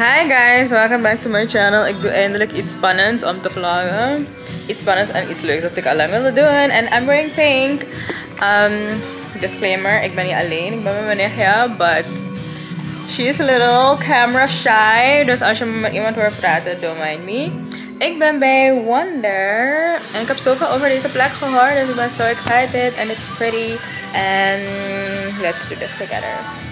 Hi guys! Welcome back to my channel. Ik doe eindelijk iets spannends om te vloggen. Iets spannends en iets leuks dat ik al lang wilde doen. En I'm wearing pink. Um, disclaimer, ik ben niet alleen. Ik ben met but she is a little camera shy. Dus als je met iemand wil praten, don't mind me. Ik ben bij WONDR. En ik heb zoveel over deze plek gehoord. Dus ik ben so excited. And it's pretty. And let's do this together.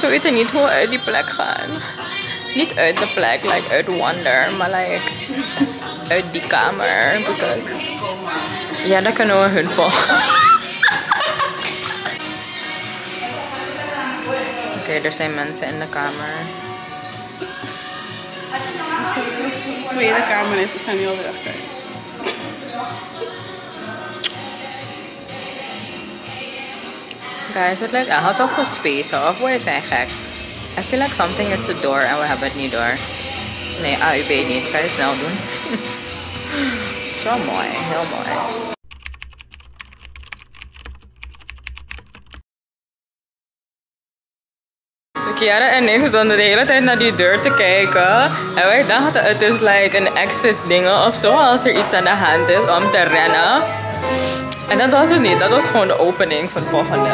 We weten niet hoe we uit die plek gaan. Niet uit de plek, like uit Wonder, maar like uit die kamer. Because... Ja, dan kunnen we hun volgen. Oké, er zijn mensen in de kamer. de tweede kamer is, we zijn nu alweer achter. Guys, het lijkt echt alsof we space of we zijn gek. I feel like something is the door en we hebben het niet door. Nee, AUB niet. Kan je snel doen. Wel mooi, heel mooi. Kiara en ik stonden de hele tijd naar die deur te kijken. En wij dachten het is like een exit dingen of zo. Als er iets aan de hand is om te rennen. En dat was het niet. Dat was gewoon de opening van volgende.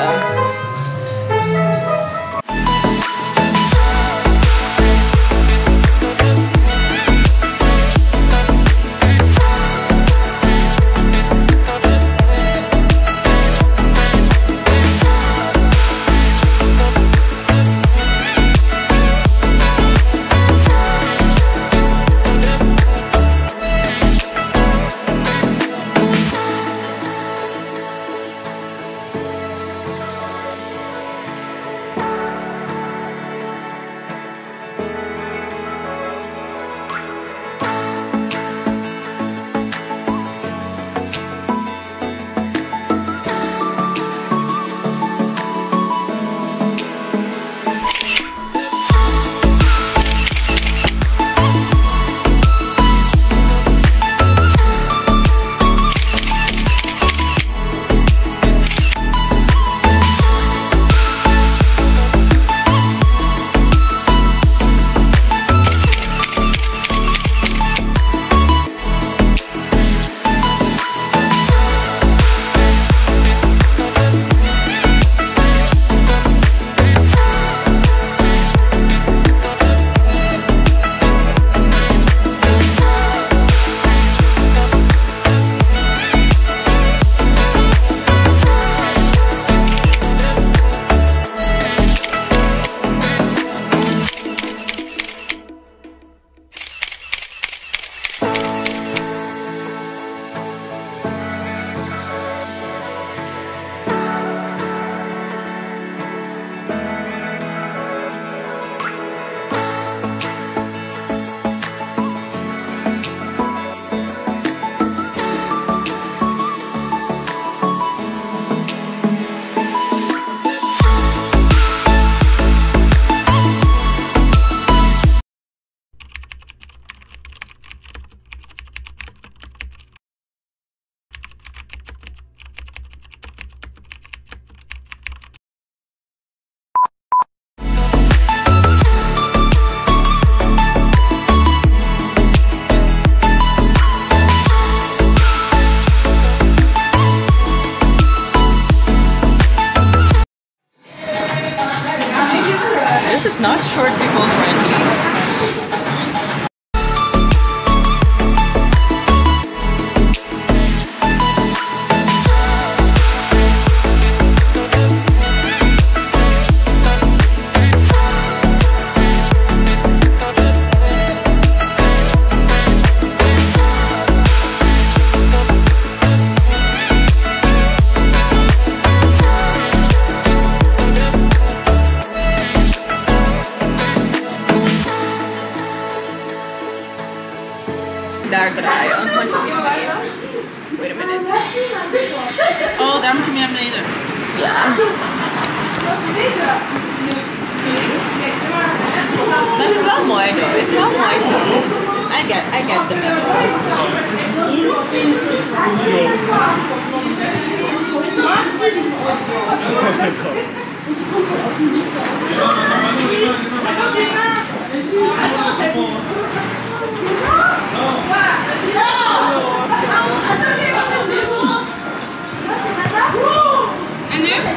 And then?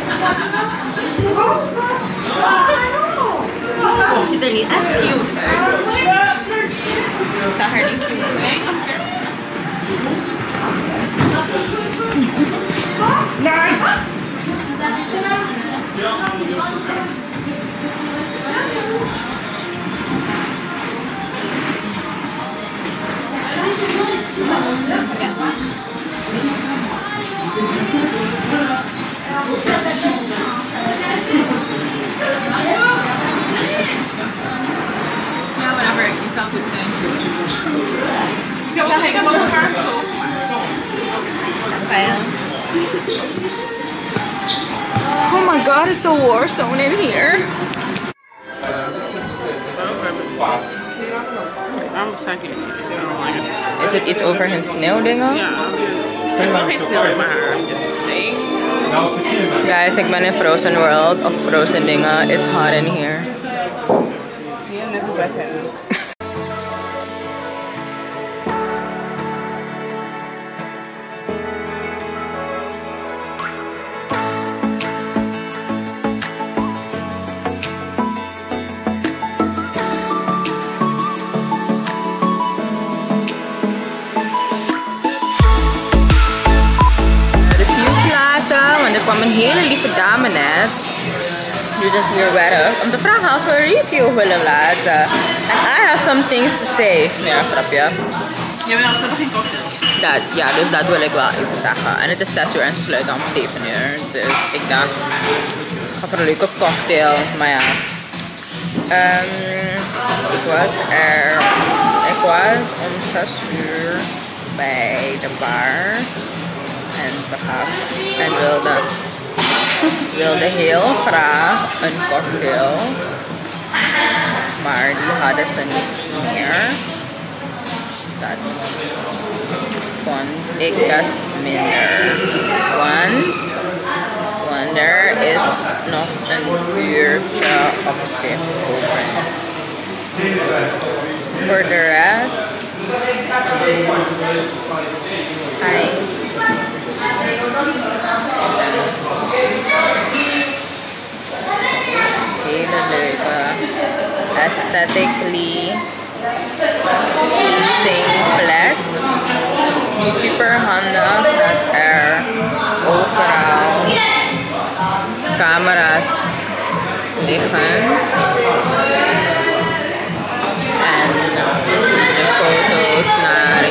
Er niet echt cute niet cute uit. Haar. I'm just saying. Guys, ik ben in Frozen World of Frozen dingen. It's hot in here. Die dus hier werkt. Om te vragen als we een review willen laten. And I have some things to say. Ja, grapje. Je nog geen cocktail. Dat, ja, dus dat wil ik wel even zeggen. En het is 6 uur en ze sluiten om 7 uur. Dus ik dacht, ik ga voor een leuke cocktail. Maar ja. Ehm, ik was er. Ik was om 6 uur bij de bar. En ze gaf en wilde, wilde heel graag een cocktail. Maar die hadden ze niet meer. Dat vond ik minder. Want, is nog een uurtje op zich open. Voor de rest. Hi. Aesthetically pleasing plek. Super handig dat er overal camera's liggen. En de foto's naar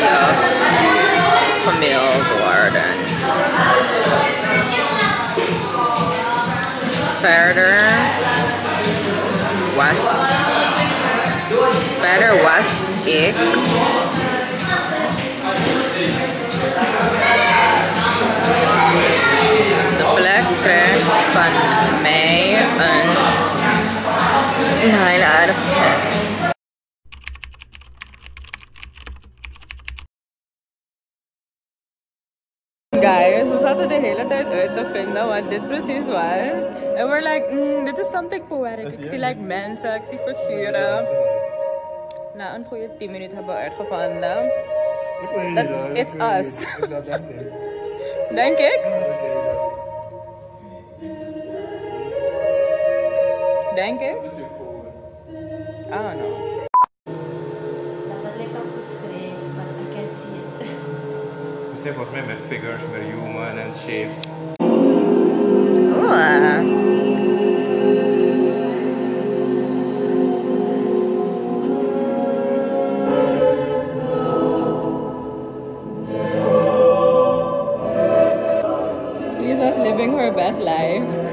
verder was ik de plek kreeg van mij een 9 out of 10. Guys, we zaten de hele tijd uit te vinden wat dit precies was. En we're like, mm, dit is something poetic. Ik zie like mensen, ik zie figuren. Na een goede 10 minuten hebben we uitgevonden. Ik weet Dat- niet hoor. it's Ik us. niet. Dat denk ik. Denk ik? Denk ik? I don't know. Ja, dat lijkt al geschreven, maar I can't see it. Ze zijn volgens mij met figures, met human en shapes. Oeh. Ah. Lisa's living her best life.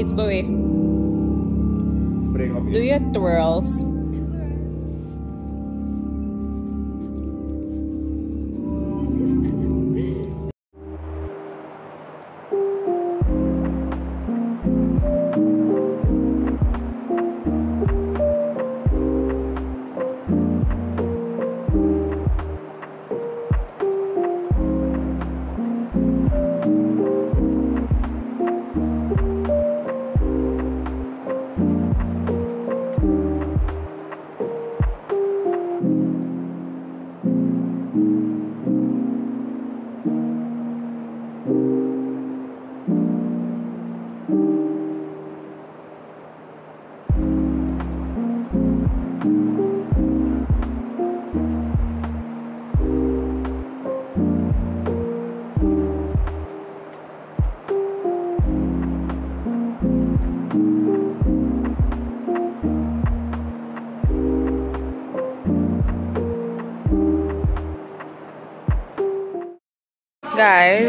Iets, Bowie. Spring op Doe twirls.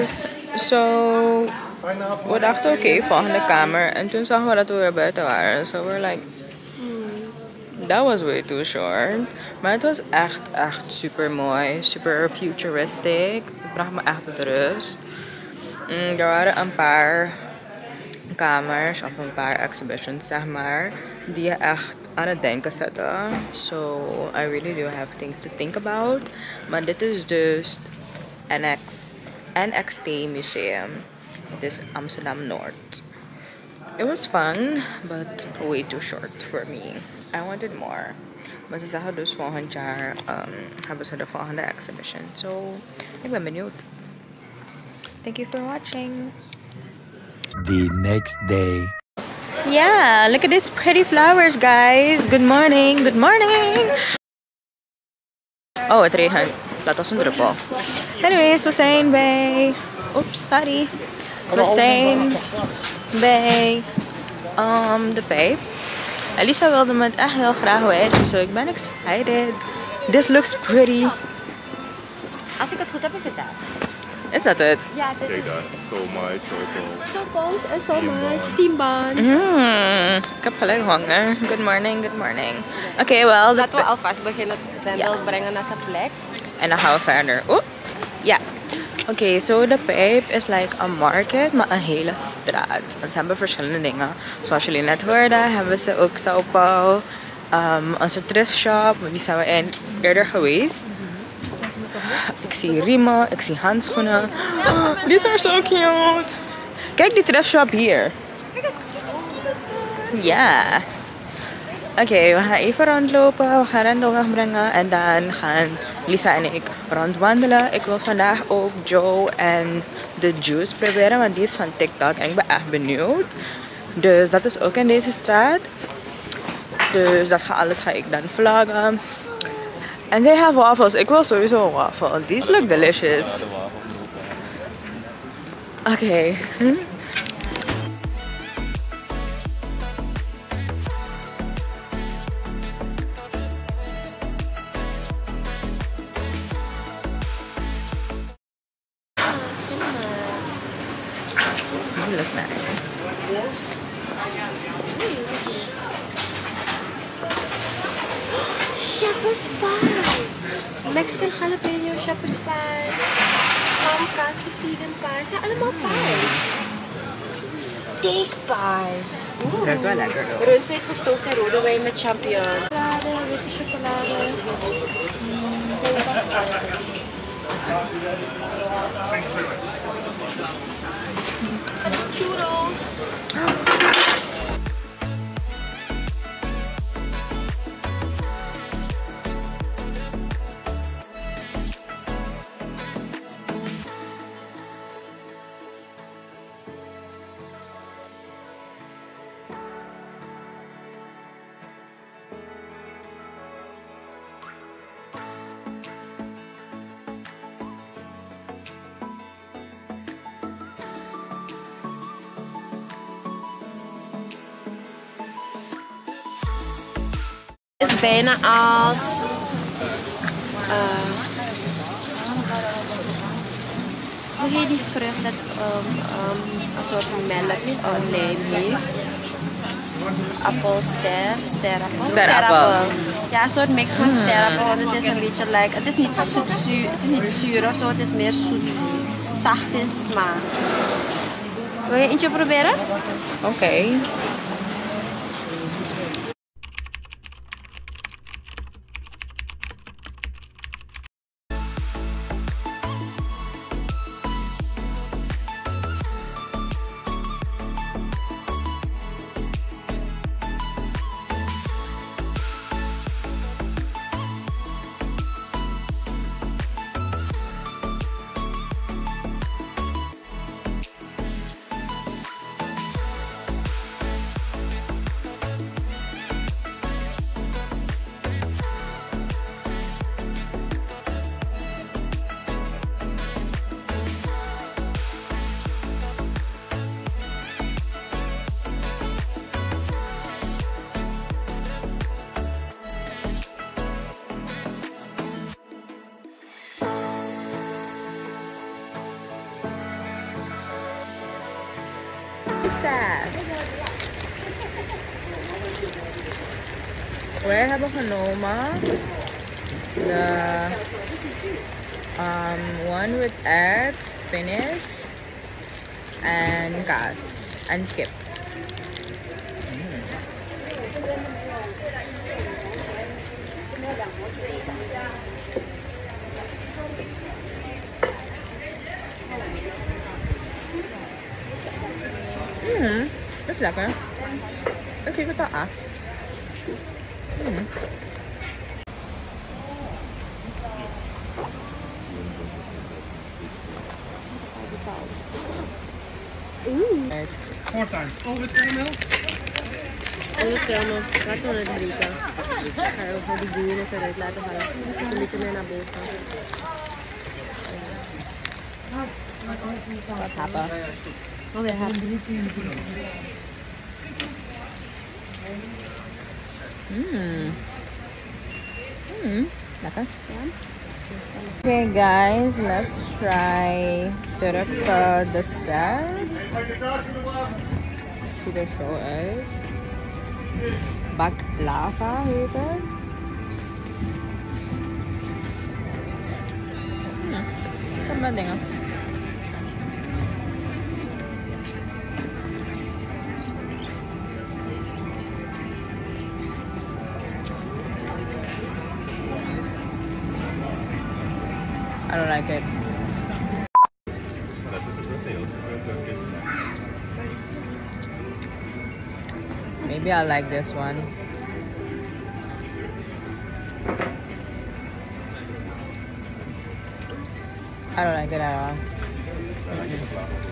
Guys, so we dachten oké, volgende kamer. En toen zagen we dat we weer buiten waren. So we're like, hmm, that was way too short. Maar het was echt, echt super mooi. Super futuristic. Het bracht me echt tot rust. Mm, er waren een paar kamers of een paar exhibitions, zeg maar, die je echt aan het denken zetten. So I really do have things to think about. Maar dit is dus NX, NXT Museum. Het is Amsterdam Noord. It was fun, but way too short for me. I wanted more. Ze zeggen dus volgend jaar um, hebben ze de volgende exhibition. So, benieuwd. Thank you for watching. the next day. Yeah, look at these pretty flowers, guys. Good morning, good morning. Oh, het regent. Dat was een druppel. Anyways, we zijn bij... Oeps, sorry. We zijn bij um, de pijp. Elisa wilde me het echt heel graag weten, so ik ben excited. This looks pretty. Als ik het goed heb, is het daar. Is dat het? Ja, dit Kijk daar, so much, turtle. Zo boos en maar. Steambuns. Mm, ik heb gelijk honger. Good morning, good morning. Oké, well, de Laten we alvast beginnen. Zendel brengen naar zijn plek. En dan gaan we verder. Oeh. Ja. Oké, so de pijp is like een market, maar een hele straat. En ze hebben verschillende dingen. Zoals jullie net hoorden, hebben ze ook Sao Paulo. Um, onze thrift shop, die zijn we in eerder geweest. Ik zie riemen, ik zie handschoenen. Oh, these are so cute. Kijk die thrift shop hier. Ja. Oké, we gaan even rondlopen, we gaan Randall wegbrengen en dan gaan Lisa en ik rondwandelen. Ik wil vandaag ook Joe en de Juice proberen, want die is van TikTok en ik ben echt benieuwd. Dus dat is ook in deze straat. Dus dat ga, alles ga ik dan vloggen. En they have waffles. Ik wil sowieso een waffle. These look delicious. Oké. Hm? Mexican jalapeno shepherd's pie. Ham, kaas, vegan pie. Zijn allemaal pie. Steak pie. Oeh. Ruikt wel lekker hoor. Rundvlees gestoofd in rode wijn met champignon. Chocolade, witte chocolade. Mm, bijna als... eh, hoe heet die vrucht dat um, um, een soort melk, uh, lijm heeft? Appelster, sterappel. Sterappel. Ja, een soort mix van sterappel, want het is een beetje like, het is niet zoet, zuur, het is niet zuur of zo, het is meer zoet, zacht in smaak. Wil je eentje proberen? Oké. Where have a Hanoma. The um, one with eggs, spinach, and gas, And kip. Mm, dat is lekker. Ik vind het wel af. Mm. Oeh. Oeh, filmen. Laten we het drinken. Ga je over die buren eruit laten halen. We moeten meer naar boven. Wat happen. Oké, heb. Mm. Mm. Lekker. Okay guys, let's try Turkse dessert. Ziet er zo uit. Baklava heet het. Hmm. Ik heb. I don't like it. Maybe I like this one. I don't like it at all.